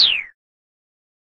you